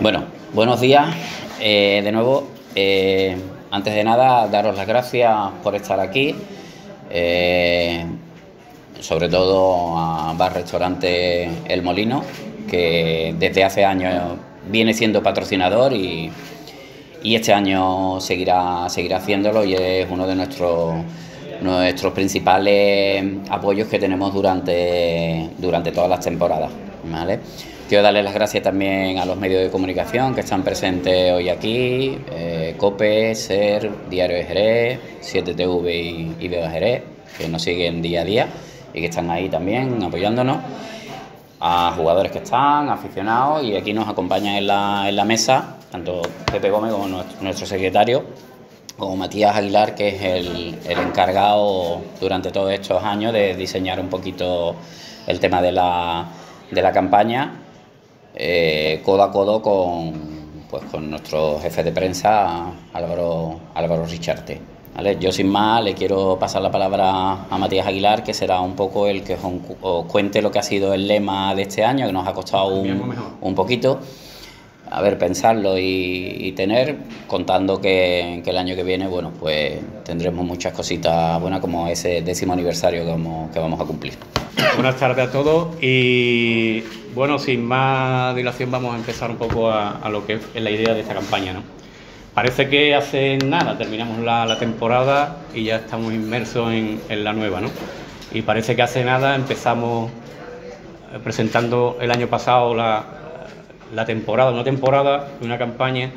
Bueno, buenos días eh, de nuevo. Eh, antes de nada, daros las gracias por estar aquí. Eh, sobre todo a Bar Restaurante El Molino, que desde hace años viene siendo patrocinador y, este año seguirá, seguirá haciéndolo y es uno de nuestros nuestros principales apoyos que tenemos durante, durante todas las temporadas. ¿vale? Quiero darle las gracias también a los medios de comunicación que están presentes hoy aquí, eh, COPE, SER, Diario de Jerez, 7TV y, Veo Jerez, que nos siguen día a día y que están ahí también apoyándonos, a jugadores que están, aficionados y aquí nos acompañan en la, mesa, tanto Pepe Gómez como nuestro, secretario, como Matías Aguilar, que es el, el, encargado durante todos estos años de diseñar un poquito el tema de la campaña eh, codo a codo con, pues, con nuestro jefe de prensa, Álvaro, Álvaro Richarte. Yo sin más le quiero pasar la palabra a Matías Aguilar, que será un poco el que os, cuente lo que ha sido el lema de este año, que nos ha costado un, un poquito a ver, pensarlo y, tener, contando que, el año que viene, bueno, pues tendremos muchas cositas buenas como ese décimo aniversario que vamos, que vamos a cumplir. Buenas tardes a todos y bueno, sin más dilación vamos a empezar un poco a, lo que es la idea de esta campaña, ¿no? Parece que hace nada terminamos la, temporada y ya estamos inmersos en, en la nueva, ¿no? Y parece que hace nada empezamos eh, presentando el año pasado la, la temporada, una temporada, una campaña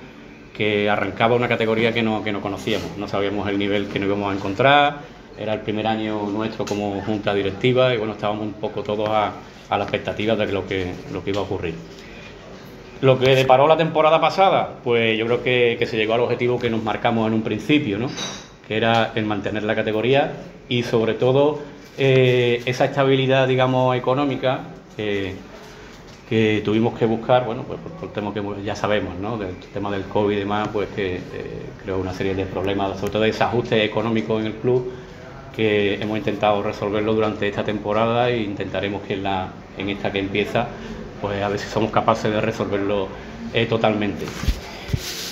que arrancaba una categoría que no, que no conocíamos, no sabíamos el nivel que nos íbamos a encontrar, era el primer año nuestro como junta directiva y bueno, estábamos un poco todos a, la expectativa de lo que, lo que iba a ocurrir. Lo que deparó la temporada pasada, pues yo creo que, se llegó al objetivo que nos marcamos en un principio, ¿no? que era el mantener la categoría y sobre todo eh, esa estabilidad, digamos, económica que tuvimos que buscar, bueno, pues por, el tema que ya sabemos, ¿no? Del tema del COVID y demás, pues que eh, creó una serie de problemas, sobre todo de desajuste económico en el club, que hemos intentado resolverlo durante esta temporada e intentaremos que en, la, en esta que empieza, pues a ver si somos capaces de resolverlo eh, totalmente.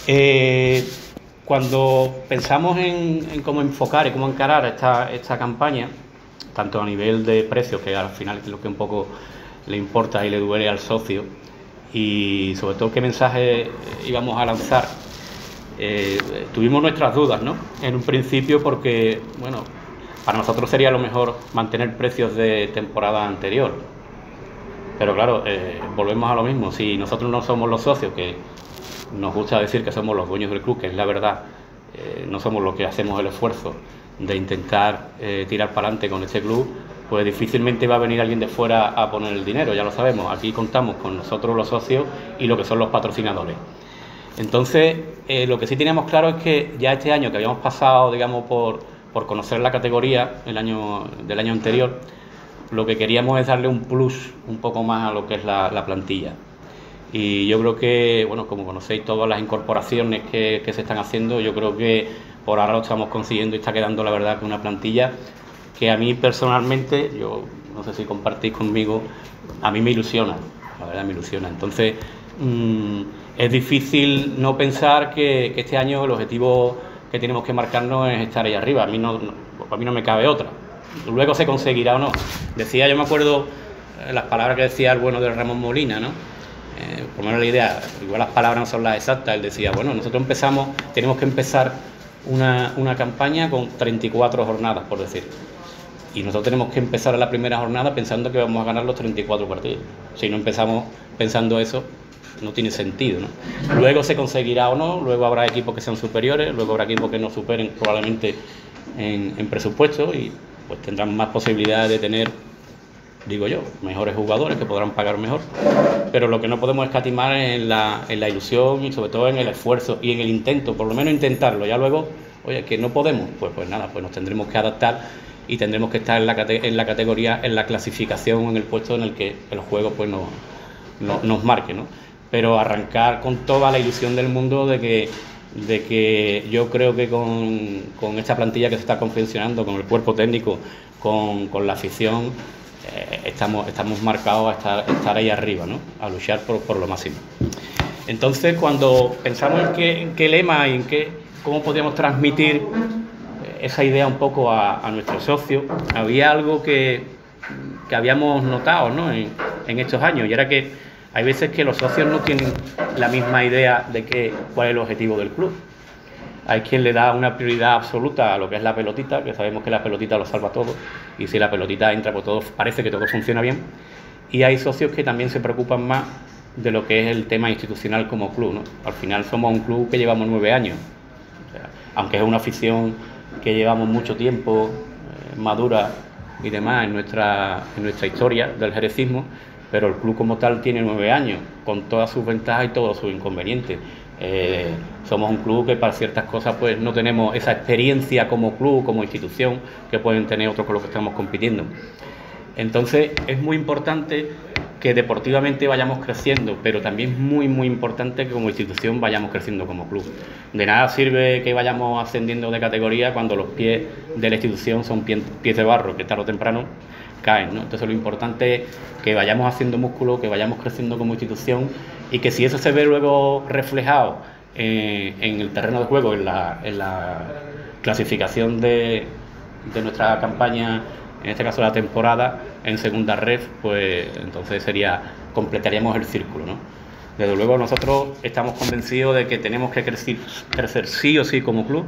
Eh, cuando pensamos en, cómo enfocar y cómo encarar esta, esta campaña, tanto a nivel de precios, que al final es lo que un poco le importa y le duele al socio y sobre todo qué mensaje íbamos a lanzar. Eh, tuvimos nuestras dudas, ¿no? En un principio porque, bueno, para nosotros sería lo mejor mantener precios de temporada anterior. Pero claro, eh, volvemos a lo mismo. Si nosotros no somos los socios, que nos gusta decir que somos los dueños del club, que es la verdad, eh, no somos los que hacemos el esfuerzo de intentar tirar para adelante con este club, pues difícilmente va a venir alguien de fuera a poner el dinero, ya lo sabemos. Aquí contamos con nosotros los socios y lo que son los patrocinadores. Entonces, eh, lo que sí teníamos claro es que ya este año que habíamos pasado, digamos, por, por conocer la categoría el año, del año anterior, lo que queríamos es darle un plus un poco más a lo que es la, plantilla. Y yo creo que, bueno, como conocéis todas las incorporaciones que, que se están haciendo, yo creo que por ahora lo estamos consiguiendo y está quedando la verdad que una plantilla que a mí personalmente, yo no sé si compartís conmigo, a mí me ilusiona, la verdad me ilusiona. Entonces, mm, es difícil no pensar que, este año el objetivo que tenemos que marcarnos es estar ahí arriba. A mí no, a mí no me cabe otra. Luego se conseguirá o no. Decía, yo me acuerdo eh, las palabras que decía el bueno de Ramón Molina, ¿no? Eh, por lo menos la idea, igual las palabras no son las exactas, él decía, bueno, nosotros empezamos, tenemos que empezar una, una campaña con 34 jornadas, por decir. Y nosotros tenemos que empezar la primera jornada pensando que vamos a ganar los 34 partidos. Si no empezamos pensando eso, no tiene sentido. Luego se conseguirá o no, luego habrá equipos que sean superiores, luego habrá equipos que no superen probablemente en, presupuesto y pues tendrán más posibilidades de tener, digo yo, mejores jugadores que podrán pagar mejor. Pero lo que no podemos escatimar es en la, en la ilusión y sobre todo en el esfuerzo y en el intento, por lo menos intentarlo. Ya luego, oye, que no podemos, pues, pues nada, pues nos tendremos que adaptar y tendremos que estar en la, en la categoría, en la clasificación, en el puesto en el que el juego pues no, nos marque, ¿no? Pero arrancar con toda la ilusión del mundo de que, de que yo creo que con, con esta plantilla que se está confeccionando, con el cuerpo técnico, con, con la afición, eh, estamos, estamos marcados a estar, estar ahí arriba, ¿no? A luchar por, por lo máximo. Entonces, cuando pensamos en qué, en qué lema y en qué, cómo podíamos transmitir esa idea un poco a, nuestros socios, había algo que, que habíamos notado ¿no? en, en, estos años, y era que hay veces que los socios no tienen la misma idea de que, cuál es el objetivo del club. Hay quien le da una prioridad absoluta a lo que es la pelotita, que sabemos que la pelotita lo salva todo, y si la pelotita entra, pues todo parece que todo funciona bien. Y hay socios que también se preocupan más de lo que es el tema institucional como club. ¿no? Al final somos un club que llevamos nueve años, aunque es una afición que llevamos mucho tiempo eh, madura y demás en nuestra, en nuestra historia del jerecismo, pero el club como tal tiene nueve años, con todas sus ventajas y todos sus inconvenientes. Eh, somos un club que para ciertas cosas pues no tenemos esa experiencia como club, como institución, que pueden tener otros con los que estamos compitiendo. Entonces es muy importante que deportivamente vayamos creciendo, pero también es muy, muy importante que como institución vayamos creciendo como club. De nada sirve que vayamos ascendiendo de categoría cuando los pies de la institución son pies de barro, que tarde o temprano caen. ¿no? Entonces lo importante es que vayamos haciendo músculo, que vayamos creciendo como institución y que si eso se ve luego reflejado eh, en el terreno de juego, en la, en la clasificación de, de nuestra campaña en este caso la temporada, en segunda red, pues entonces sería, completaríamos el círculo, ¿no? Desde luego nosotros estamos convencidos de que tenemos que crecer, crecer sí o sí como club.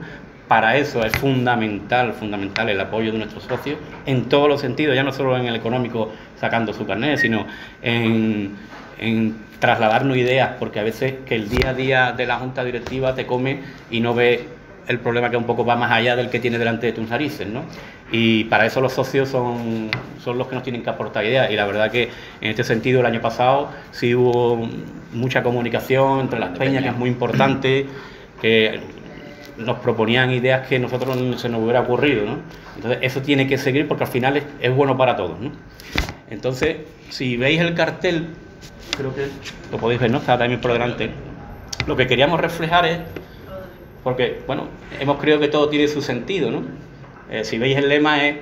Para eso es fundamental, fundamental el apoyo de nuestros socios en todos los sentidos, ya no solo en el económico sacando su carnet, sino en, en trasladarnos ideas, porque a veces que el día a día de la junta directiva te come y no ve el problema que un poco va más allá del que tiene delante de tus narices, ¿no? Y para eso los socios son, son los que nos tienen que aportar ideas. Y la verdad que en este sentido el año pasado sí hubo mucha comunicación entre las peñas, que es muy importante, que nos proponían ideas que nosotros no se nos hubiera ocurrido, ¿no? Entonces eso tiene que seguir porque al final es, es bueno para todos, ¿no? Entonces, si veis el cartel, creo que lo podéis ver, ¿no? Está también por delante. Lo que queríamos reflejar es porque, bueno, hemos creído que todo tiene su sentido, ¿no? Eh, si veis el lema es,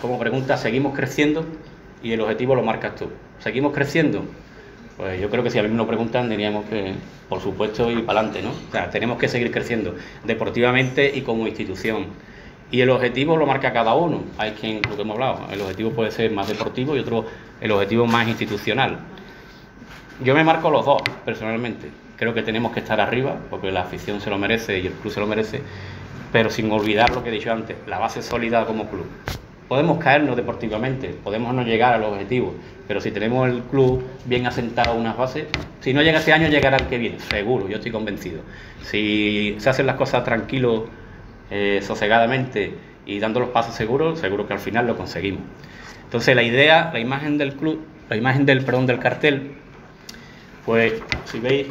como pregunta, ¿seguimos creciendo? Y el objetivo lo marcas tú. ¿Seguimos creciendo? Pues yo creo que si a mí me lo preguntan, diríamos que, por supuesto, y para adelante, ¿no? O sea, tenemos que seguir creciendo deportivamente y como institución. Y el objetivo lo marca cada uno. Hay quien, lo que hemos hablado, el objetivo puede ser más deportivo y otro, el objetivo más institucional. Yo me marco los dos, personalmente. Creo que tenemos que estar arriba, porque la afición se lo merece y el club se lo merece, pero sin olvidar lo que he dicho antes, la base sólida como club. Podemos caernos deportivamente, podemos no llegar al objetivo, pero si tenemos el club bien asentado unas bases, si no llega este año, llegará el que viene, seguro, yo estoy convencido. Si se hacen las cosas tranquilo, eh, sosegadamente y dando los pasos seguros, seguro que al final lo conseguimos. Entonces la idea, la imagen del club, la imagen del, perdón, del cartel, pues si veis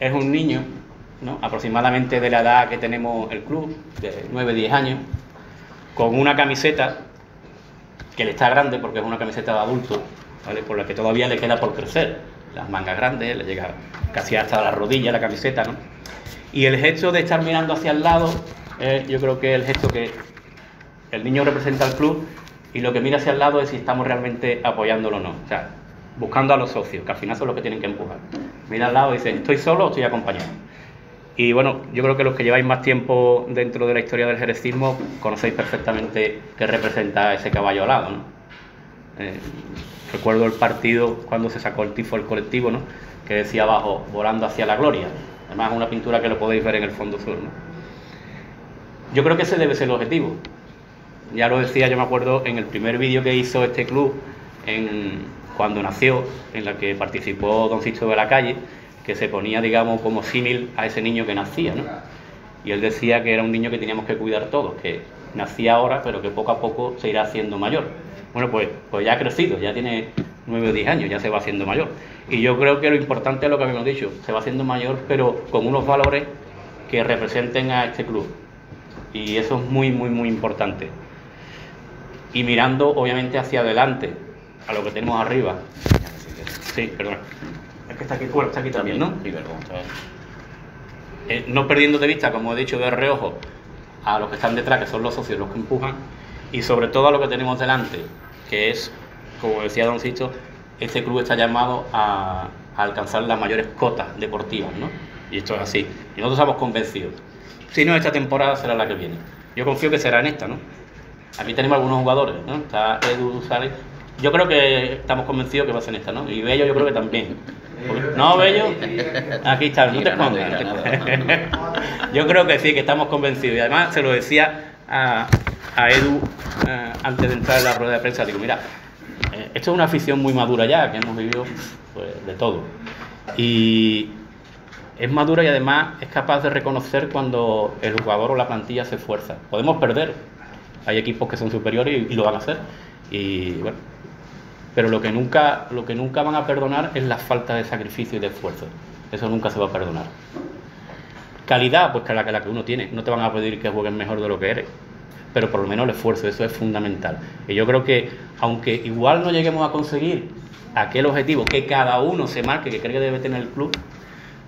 es un niño, aproximadamente de la edad que tenemos el club, de 9-10 años, con una camiseta que le está grande porque es una camiseta de adulto, ¿vale? por la que todavía le queda por crecer. Las mangas grandes, le llega casi hasta la rodilla la camiseta, ¿no? Y el gesto de estar mirando hacia el lado, yo creo que es el gesto que el niño representa al club y lo que mira hacia el lado es si estamos realmente apoyándolo o no. O sea, buscando a los socios, que al final son los que tienen que empujar. Mira al lado y dicen, ¿estoy solo o estoy acompañado? Y bueno, yo creo que los que lleváis más tiempo dentro de la historia del jerecismo conocéis perfectamente qué representa ese caballo alado. ¿no? Eh, recuerdo el partido cuando se sacó el tifo del colectivo, ¿no? que decía abajo, volando hacia la gloria. Además, una pintura que lo podéis ver en el fondo sur. Yo creo que ese debe ser el objetivo. Ya lo decía, yo me acuerdo en el primer vídeo que hizo este club en, cuando nació, en la que participó Don Sisto de la Calle, que se ponía, digamos, como símil a ese niño que nacía, ¿no? Y él decía que era un niño que teníamos que cuidar todos, que nacía ahora, pero que poco a poco se irá haciendo mayor. Bueno, pues, pues ya ha crecido, ya tiene nueve o diez años, ya se va haciendo mayor. Y yo creo que lo importante es lo que habíamos dicho, se va haciendo mayor, pero con unos valores que representen a este club. Y eso es muy, muy, muy importante. Y mirando, obviamente, hacia adelante, a lo que tenemos arriba. Sí, perdón. Que está aquí, bueno, está aquí también, ¿no? Sí, perdón. Eh, no perdiendo de vista, como he dicho, de reojo a los que están detrás, que son los socios los que empujan, y sobre todo a lo que tenemos delante, que es, como decía Don Sisto, este club está llamado a, a alcanzar las mayores cotas deportivas, ¿no? Y esto es así. Y nosotros estamos convencidos. Si no, esta temporada será la que viene. Yo confío que será en esta, ¿no? Aquí tenemos algunos jugadores, ¿no? Está Edu Sales. Yo creo que estamos convencidos que va a ser en esta, ¿no? Y Bello yo creo que también. ¿No, Bello? Aquí está, no te escondas. Yo creo que sí, que estamos convencidos. Y además se lo decía a, Edu eh, antes de entrar en la rueda de prensa. Digo, mira, eh, esto es una afición muy madura ya, que hemos vivido pues, de todo. Y es madura y además es capaz de reconocer cuando el jugador o la plantilla se esfuerza. Podemos perder, hay equipos que son superiores y, lo van a hacer. Y bueno, pero lo que nunca, lo que nunca van a perdonar es la falta de sacrificio y de esfuerzo. Eso nunca se va a perdonar. Calidad, pues que la, que la que uno tiene. No te van a pedir que juegues mejor de lo que eres, pero por lo menos el esfuerzo, eso es fundamental. Y yo creo que, aunque igual no lleguemos a conseguir aquel objetivo que cada uno se marque, que cree que debe tener el club,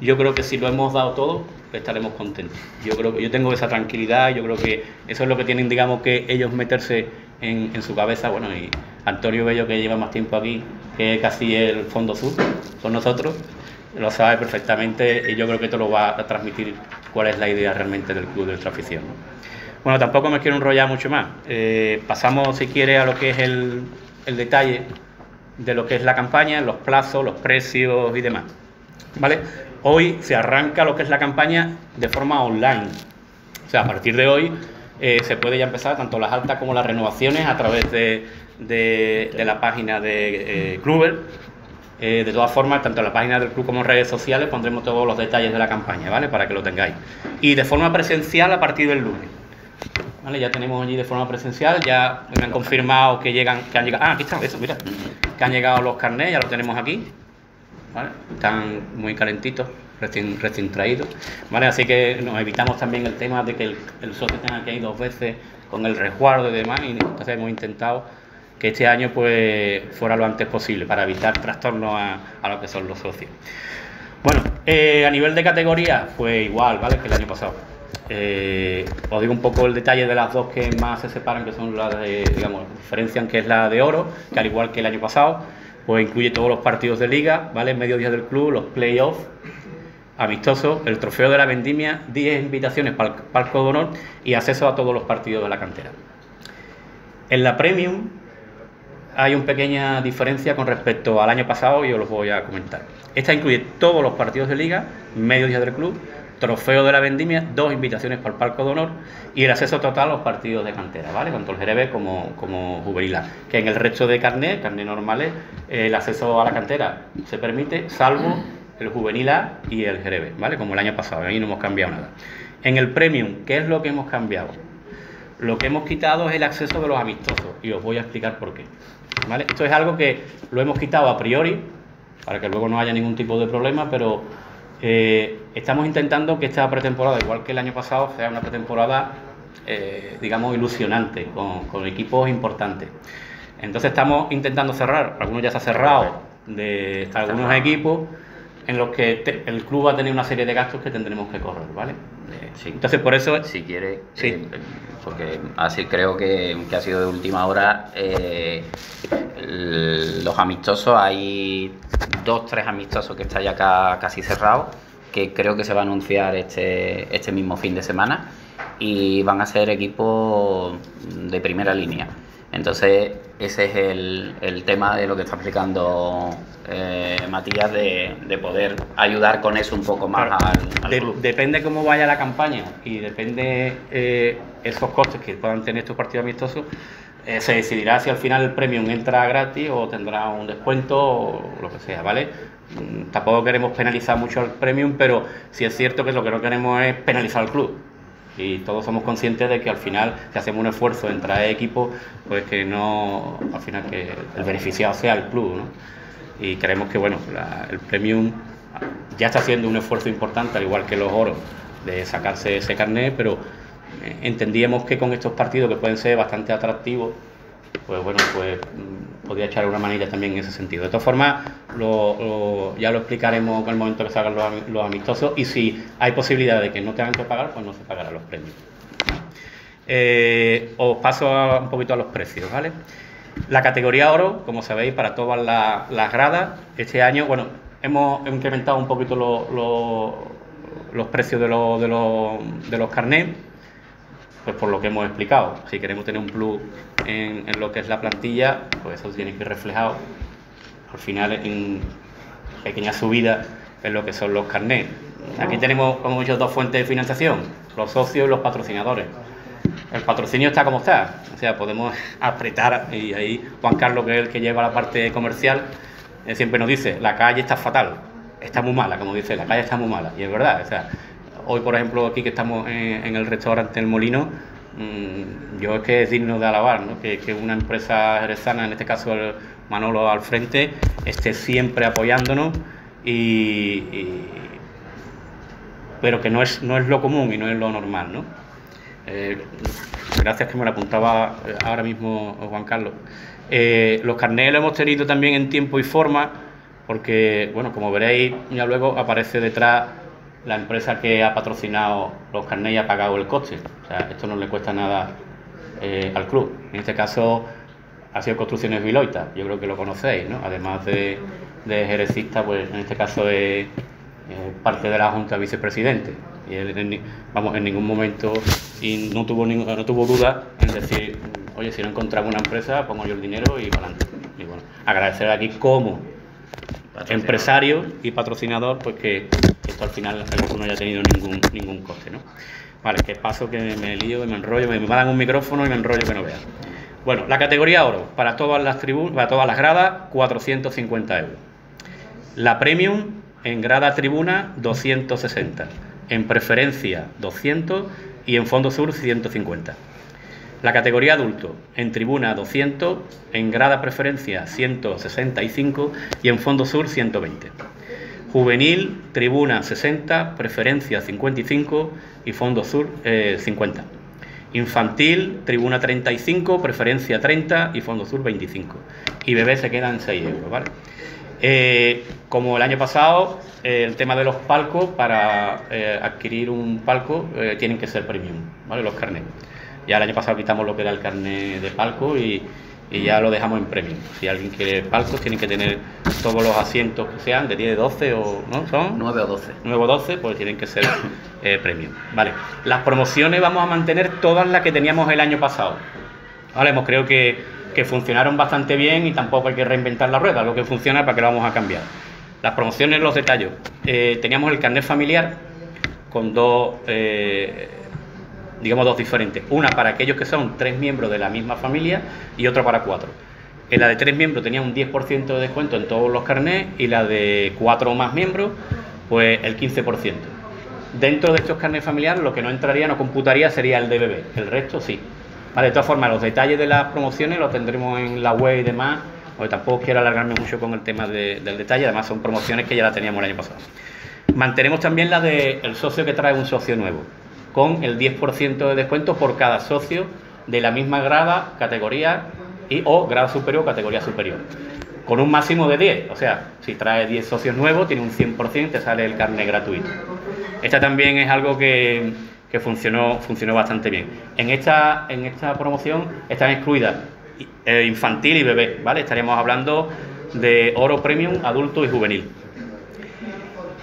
yo creo que si lo hemos dado todo, estaremos contentos. Yo creo que yo tengo esa tranquilidad, yo creo que eso es lo que tienen, digamos, que ellos meterse en, su cabeza, bueno, y Antonio Bello, que lleva más tiempo aquí, que casi el fondo sur con nosotros, lo sabe perfectamente y yo creo que esto lo va a transmitir cuál es la idea realmente del club de nuestra afición. Bueno, tampoco me quiero enrollar mucho más. Eh, pasamos, si quiere, a lo que es el, el detalle de lo que es la campaña, los plazos, los precios y demás. ¿Vale? Hoy se arranca lo que es la campaña de forma online. O sea, a partir de hoy eh, se puede ya empezar tanto las altas como las renovaciones a través de, la página de eh, eh, de todas formas, tanto en la página del club como en redes sociales pondremos todos los detalles de la campaña, ¿vale? Para que lo tengáis. Y de forma presencial a partir del lunes. ¿Vale? Ya tenemos allí de forma presencial, ya me han confirmado que llegan, que han llegado. Ah, aquí está, eso, mira. Que han llegado los carnets, ya lo tenemos aquí. Están muy calentitos, recién, traídos, ¿vale? Así que nos evitamos también el tema de que el, socio tenga que ir dos veces con el resguardo y demás, y entonces hemos intentado que este año pues fuera lo antes posible para evitar trastornos a, lo que son los socios. Bueno, eh, a nivel de categoría, pues igual, ¿vale? Que el año pasado. Eh, os digo un poco el detalle de las dos que más se separan, que son las de, digamos, diferencian que es la de oro, que al igual que el año pasado, pues incluye todos los partidos de liga, ¿vale? Mediodía del club, los playoffs, amistosos, el trofeo de la vendimia, 10 invitaciones para el palco de honor y acceso a todos los partidos de la cantera. En la Premium hay una pequeña diferencia con respecto al año pasado y os lo voy a comentar. Esta incluye todos los partidos de liga, mediodía del club, trofeo de la vendimia, dos invitaciones para el palco de honor y el acceso total a los partidos de cantera, ¿vale? Tanto el Jerebe como, como juvenil Que en el resto de carnet, carnet normales, el acceso a la cantera se permite, salvo el juvenil A y el Jerebe, ¿vale? Como el año pasado, ahí no hemos cambiado nada. En el premium, ¿qué es lo que hemos cambiado? Lo que hemos quitado es el acceso de los amistosos y os voy a explicar por qué. ¿Vale? Esto es algo que lo hemos quitado a priori, para que luego no haya ningún tipo de problema, pero eh, estamos intentando que esta pretemporada, igual que el año pasado, sea una pretemporada, eh, digamos, ilusionante, con, equipos importantes. Entonces estamos intentando cerrar, algunos ya se ha cerrado, de algunos equipos en los que el club va a tener una serie de gastos que tendremos que correr, ¿vale? Entonces por eso... Si quiere, sí. Eh, porque así creo que, ha sido de última hora, los amistosos hay dos, tres amistosos que está ya casi cerrado, que creo que se va a anunciar este, este mismo fin de semana y van a ser equipos de primera línea. Entonces, ese es el, tema de lo que está explicando eh, Matías, de, poder ayudar con eso un poco más al, Depende cómo vaya la campaña y depende eh, esos costes que puedan tener estos partidos amistosos, eh, se decidirá si al final el premium entra gratis o tendrá un descuento o lo que sea, ¿vale? Mm, tampoco queremos penalizar mucho al premium, pero sí es cierto que lo que no queremos es penalizar al club. Y todos somos conscientes de que al final, si hacemos un esfuerzo en traer equipos, pues que no, al final que el beneficiado sea el club. Y creemos que, bueno, el premium ya está haciendo un esfuerzo importante, al igual que los oros, de sacarse ese carnet, pero entendíamos que con estos partidos que pueden ser bastante atractivos, pues bueno, pues mm, podía echar una manilla también en ese sentido. De todas formas, ya lo explicaremos el momento que salgan los, amistosos y si hay posibilidad de que no tengan que pagar, pues no se pagarán los premios. Eh, os paso un poquito a los precios, ¿vale? La categoría oro, como sabéis, para todas las gradas, este año, bueno, hemos incrementado un poquito los precios de, de, los carnets, pues por lo que hemos explicado. Si queremos tener un plus en, en, lo que es la plantilla, pues eso tiene que ir reflejado al final en pequeñas subidas en lo que son los carnets. Aquí tenemos, como dicho, dos fuentes de financiación, los socios y los patrocinadores. El patrocinio está como está, o sea, podemos apretar y ahí Juan Carlos, que es el que lleva la parte comercial, siempre nos dice, la calle está fatal, está muy mala, como dice, la calle está muy mala, y es verdad, o sea, hoy por ejemplo aquí que estamos en, el restaurante El Molino, mm, yo es que es digno de alabar, ¿no? que, una empresa jerezana, en este caso el Manolo al frente, esté siempre apoyándonos y pero que no es, no es lo común y no es lo normal, ¿no? Eh, gracias que me lo apuntaba eh, ahora mismo Juan Carlos. Eh, los carnets los hemos tenido también en tiempo y forma, porque, bueno, como veréis, ya luego aparece detrás la empresa que ha patrocinado los carnets y ha pagado el coche. O sea, esto no le cuesta nada al club. En este caso ha sido Construcciones Viloita, yo creo que lo conocéis, ¿no? Además de, de Jerecista, pues en este caso es eh, parte de la Junta Vicepresidente. Y él, en, vamos, en ningún momento y no tuvo, no tuvo duda en decir, oye, si no encontramos una empresa, pongo yo el dinero y para adelante. Y bueno, agradecer aquí como empresario y patrocinador, pues que, esto al final no haya tenido ningún, ningún coste, ¿no? Vale, que paso que me, lío me enrollo, me, me dan un micrófono y me enrollo que no vean. Bueno, la categoría oro, para todas las tribunas, para todas las gradas, 450 euros. La premium, en grada tribuna 260, en preferencia 200 y en fondo sur 150. La categoría adulto, en tribuna 200, en grada preferencia 165 y en fondo sur 120. Juvenil, tribuna 60, preferencia 55 y fondo sur 50. Eh, Infantil, tribuna 35, preferencia 30 y fondo sur 25. Y bebé se quedan 6 euros, ¿vale? Eh, como el año pasado, eh, el tema de los palcos, para adquirir un palco tienen que ser premium, ¿vale? Los carnets. Ya el año pasado quitamos lo que era el carnet de palco y, ya lo dejamos en premium. Si alguien quiere palcos, tienen que tener todos los asientos que sean de 10, 12 o ¿no? ¿Son? 9 o 12. 9 o 12, pues tienen que ser premium. Vale. Las promociones vamos a mantener todas las que teníamos el año pasado. Vale, hemos creo que que funcionaron bastante bien y tampoco hay que reinventar la rueda, lo que funciona para que lo vamos a cambiar. Las promociones, los detalles. Eh, teníamos el carnet familiar con dos, eh, digamos, dos diferentes. Una para aquellos que son tres miembros de la misma familia y otra para cuatro. En la de tres miembros tenía un 10% de descuento en todos los carnets y la de cuatro o más miembros, pues el 15%. Dentro de estos carnets familiares, lo que no entraría, no computaría, sería el de bebé. El resto sí de todas formas, los detalles de las promociones los tendremos en la web y demás, porque tampoco quiero alargarme mucho con el tema del detalle, además son promociones que ya las teníamos el año pasado. Mantenemos también la del socio que trae un socio nuevo, con el 10% de descuento por cada socio de la misma grada, categoría y o grada superior categoría superior. Con un máximo de 10, o sea, si trae 10 socios nuevos, tiene un 100%, te sale el carnet gratuito. Esta también es algo que, que funcionó, funcionó bastante bien. En esta, en esta promoción están excluidas eh, infantil y bebé, ¿vale? Estaríamos hablando de oro premium, adulto y juvenil.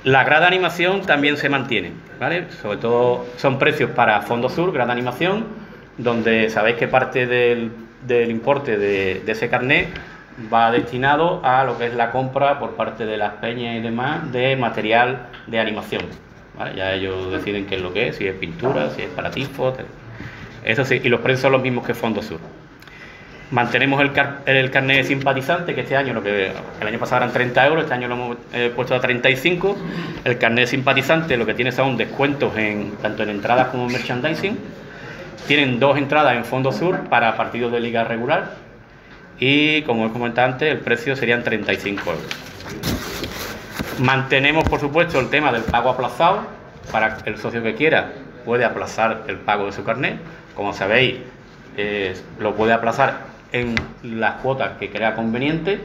La grada animación también se mantiene, ¿vale? Sobre todo son precios para Fondo Sur, grada animación, donde sabéis que parte del, importe de, ese carnet va destinado a lo que es la compra por parte de las peñas y demás de material de animación. Ya ellos deciden qué es lo que es, si es pintura, si es para tifo. Eso sí, y los precios son los mismos que Fondo Sur. Mantenemos el, el carnet simpatizante, que este año, lo que el año pasado eran 30 euros, este año lo hemos eh, puesto a 35. El carnet simpatizante lo que tiene son descuentos en, tanto en entradas como en merchandising. Tienen dos entradas en Fondo Sur para partidos de liga regular. Y como he comentado antes, el precio serían 35 euros. Mantenemos, por supuesto, el tema del pago aplazado. Para el socio que quiera, puede aplazar el pago de su carnet. Como sabéis, eh, lo puede aplazar en las cuotas que crea conveniente,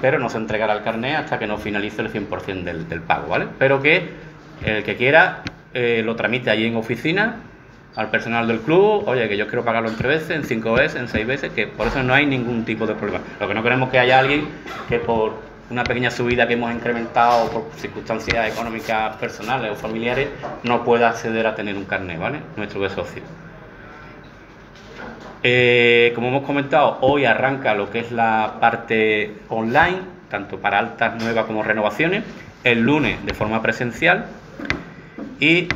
pero no se entregará el carnet hasta que no finalice el 100% del, del, pago, ¿vale? Pero que el que quiera eh, lo tramite allí en oficina al personal del club, oye, que yo quiero pagarlo en tres veces, en cinco veces, en seis veces, que por eso no hay ningún tipo de problema. Lo que no queremos que haya alguien que por una pequeña subida que hemos incrementado por circunstancias económicas personales o familiares, no pueda acceder a tener un carnet, ¿vale? Nuestro socio. Eh, como hemos comentado, hoy arranca lo que es la parte online, tanto para altas nuevas como renovaciones, el lunes de forma presencial. Y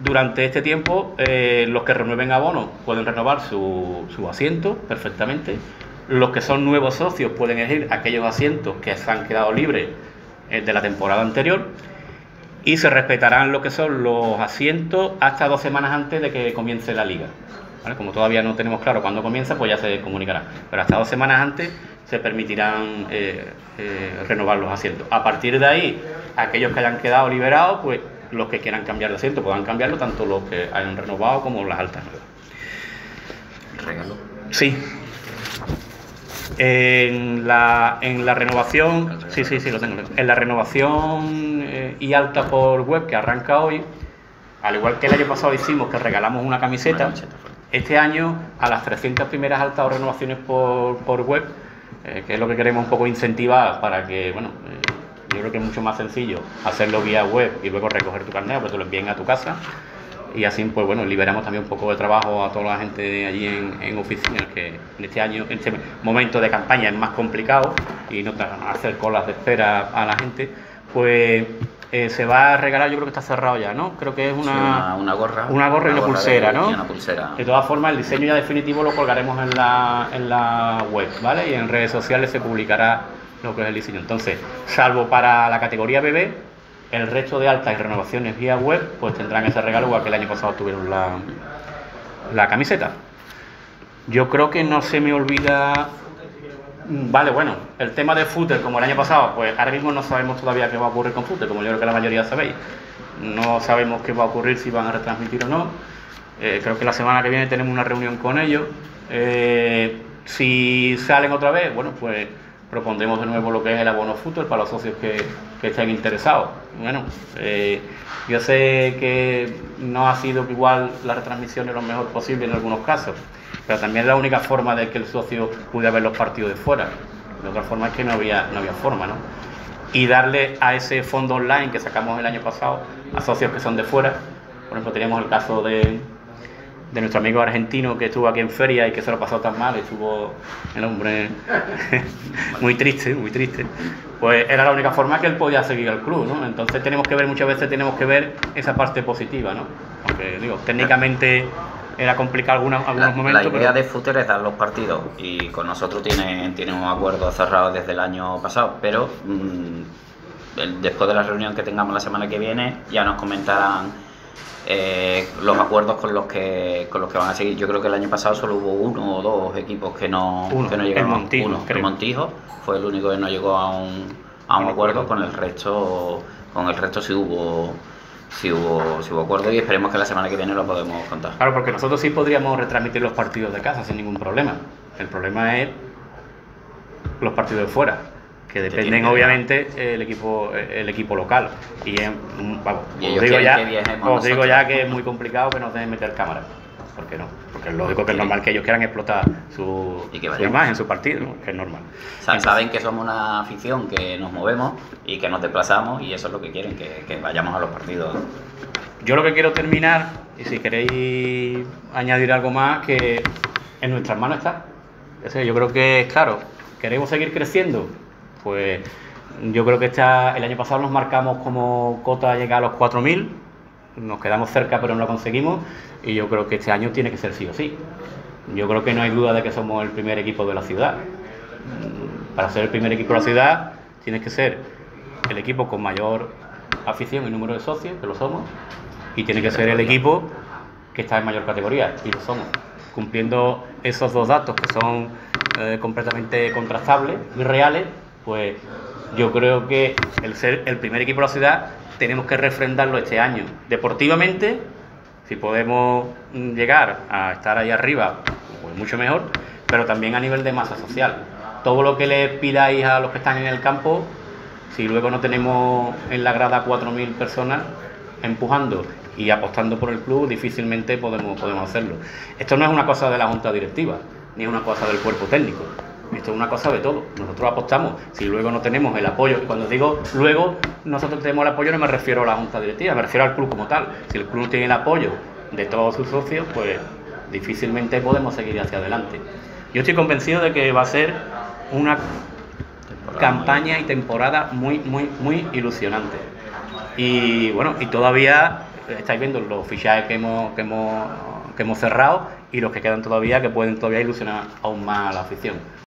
durante este tiempo eh, los que renueven abono pueden renovar su, su asiento perfectamente. Los que son nuevos socios pueden elegir aquellos asientos que se han quedado libres eh, de la temporada anterior. Y se respetarán lo que son los asientos hasta dos semanas antes de que comience la liga. Como todavía no tenemos claro cuándo comienza, pues ya se comunicará. Pero hasta dos semanas antes se permitirán eh, eh, renovar los asientos. A partir de ahí, aquellos que hayan quedado liberados, pues los que quieran cambiar de asiento puedan cambiarlo, tanto los que hayan renovado como las altas nuevas. ¿Regalo? Sí, en la, en la renovación, sí, sí, sí, lo tengo. En la renovación eh, y alta por web que arranca hoy, al igual que el año pasado hicimos que regalamos una camiseta, este año a las 300 primeras altas o renovaciones por, por web, eh, que es lo que queremos un poco incentivar para que, bueno, eh, yo creo que es mucho más sencillo hacerlo vía web y luego recoger tu carnet, pero te lo envíen a tu casa. Y así pues bueno liberamos también un poco de trabajo a toda la gente allí en, en oficinas que en este año en este momento de campaña es más complicado y no hacer colas de espera a la gente pues eh, se va a regalar yo creo que está cerrado ya no creo que es una, una, gorra una gorra y una pulsera no una pulsera. de todas formas el diseño ya definitivo lo colgaremos en la, en la web vale y en redes sociales se publicará lo que es el diseño entonces salvo para la categoría bebé el resto de altas y renovaciones vía web, pues tendrán ese regalo igual que el año pasado tuvieron la, la camiseta. Yo creo que no se me olvida. Vale, bueno, el tema de footer, como el año pasado, pues ahora mismo no sabemos todavía qué va a ocurrir con footer, como yo creo que la mayoría sabéis. No sabemos qué va a ocurrir, si van a retransmitir o no. Eh, creo que la semana que viene tenemos una reunión con ellos. Eh, si salen otra vez, bueno, pues propondremos de nuevo lo que es el abono fútbol para los socios que, estén interesados. Bueno, eh, yo sé que no ha sido igual la retransmisión lo mejor posible en algunos casos, pero también es la única forma de que el socio pudiera ver los partidos de fuera. De otra forma es que no había, no había forma, ¿no? Y darle a ese fondo online que sacamos el año pasado a socios que son de fuera. Por ejemplo, teníamos el caso de, de nuestro amigo argentino que estuvo aquí en feria y que se lo pasó tan mal, estuvo el hombre muy triste, muy triste, pues era la única forma que él podía seguir al club, ¿no? Entonces tenemos que ver, muchas veces tenemos que ver esa parte positiva, ¿no? Aunque digo, técnicamente era complicado algunos, algunos momentos. La idea de Futter es dar los partidos y con nosotros tiene, tiene un acuerdo cerrado desde el año pasado, pero mm, después de la reunión que tengamos la semana que viene ya nos comentarán eh, los acuerdos con los que con los que van a seguir. Yo creo que el año pasado solo hubo uno o dos equipos que no, que no llegaron. El Montijo, uno, el Montijo fue el único que no llegó a un, a un acuerdo, con el resto con el resto sí hubo sí hubo, sí hubo acuerdo y esperemos que la semana que viene lo podemos contar. Claro, porque nosotros sí podríamos retransmitir los partidos de casa sin ningún problema. El problema es los partidos de fuera que dependen obviamente el equipo el equipo local y, vamos, os digo, ya, os digo ya que es muy complicado que nos dejen meter cámaras porque no porque es lógico que es normal que ellos quieran explotar su, imagen su partido que es normal. Saben que somos una afición que nos movemos y que nos desplazamos y eso es lo que quieren que, que vayamos a los partidos. Yo lo que quiero terminar y si queréis añadir algo más que en nuestras manos está. Yo creo que es claro. Queremos seguir creciendo pues yo creo que este, el año pasado nos marcamos como cota llegar a los 4.000, nos quedamos cerca pero no lo conseguimos y yo creo que este año tiene que ser sí o sí. Yo creo que no hay duda de que somos el primer equipo de la ciudad. Para ser el primer equipo de la ciudad tienes que ser el equipo con mayor afición y número de socios, que lo somos, y tiene que ser el equipo que está en mayor categoría, y lo somos. Cumpliendo esos dos datos que son eh, completamente contrastables y reales, pues yo creo que el ser el primer equipo de la ciudad tenemos que refrendarlo este año. Deportivamente, si podemos llegar a estar ahí arriba, pues mucho mejor, pero también a nivel de masa social. Todo lo que le pidáis a los que están en el campo, si luego no tenemos en la grada 4.000 personas empujando y apostando por el club, difícilmente podemos, podemos hacerlo. Esto no es una cosa de la junta directiva, ni es una cosa del cuerpo técnico Esto es una cosa de todo. Nosotros apostamos. Si luego no tenemos el apoyo, cuando digo luego nosotros tenemos el apoyo, no me refiero a la junta directiva, me refiero al club como tal. Si el club no tiene el apoyo de todos sus socios, pues difícilmente podemos seguir hacia adelante. Yo estoy convencido de que va a ser una campaña y temporada muy, muy, muy ilusionante. Y bueno, y todavía estáis viendo los fichajes que hemos, que hemos, que hemos cerrado y los que quedan todavía que pueden todavía ilusionar aún más a la afición.